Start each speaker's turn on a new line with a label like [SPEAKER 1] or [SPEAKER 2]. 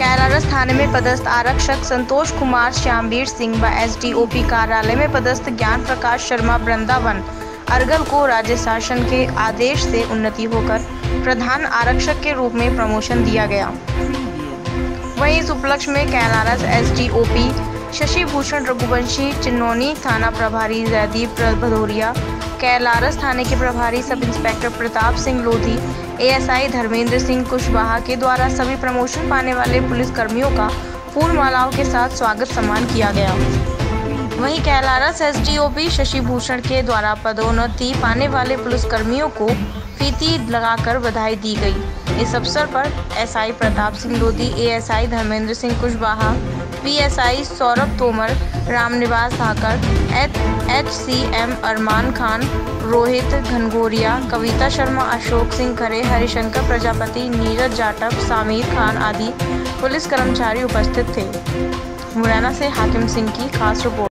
[SPEAKER 1] कैलारस थाने में पदस्थ आरक्षक संतोष कुमार, श्यामवीर सिंह व एसडीओपी कार्यालय में पदस्थ ज्ञान प्रकाश शर्मा वृंदावन, अर्गल को राज्य शासन के आदेश से उन्नति होकर प्रधान आरक्षक के रूप में प्रमोशन दिया गया। वहीं इस उपलक्ष्य में कैलारस एसडीओपी शशि भूषण रघुवंशी, चिन्नौनी थाना प्रभारी जयदीप भदौरिया कैलारस थाने के प्रभारी sub inspector Pratap Singh Lodhi ASI Dharmendra Singh Kushwaha के द्वारा सभी प्रमोशन पाने वाले पुलिस कर्मियों का फूल मालाओं के साथ स्वागत सम्मान किया गया। वहीं कैलारस एस एसडीओपी शशि भूषण के द्वारा पदोन्नति पाने वाले पुलिसकर्मियों को फीती लगाकर बधाई दी गई। इस अवसर पर SI Pratap Singh Lodhi ASI Dharmendra Singh Kushwaha PSI Saurabh Tomar, Ramniwas Dhakar H C M Arman Khan, Rohit Ghanghoriya, Kavita Sharma, Ashok Singh Khare, Harishankar Prajapati, Neeraj Jatav, Sameer Khan आदि police कर्मचारी उपस्थित थे। मुरैना से हाकिम सिंह की खास report.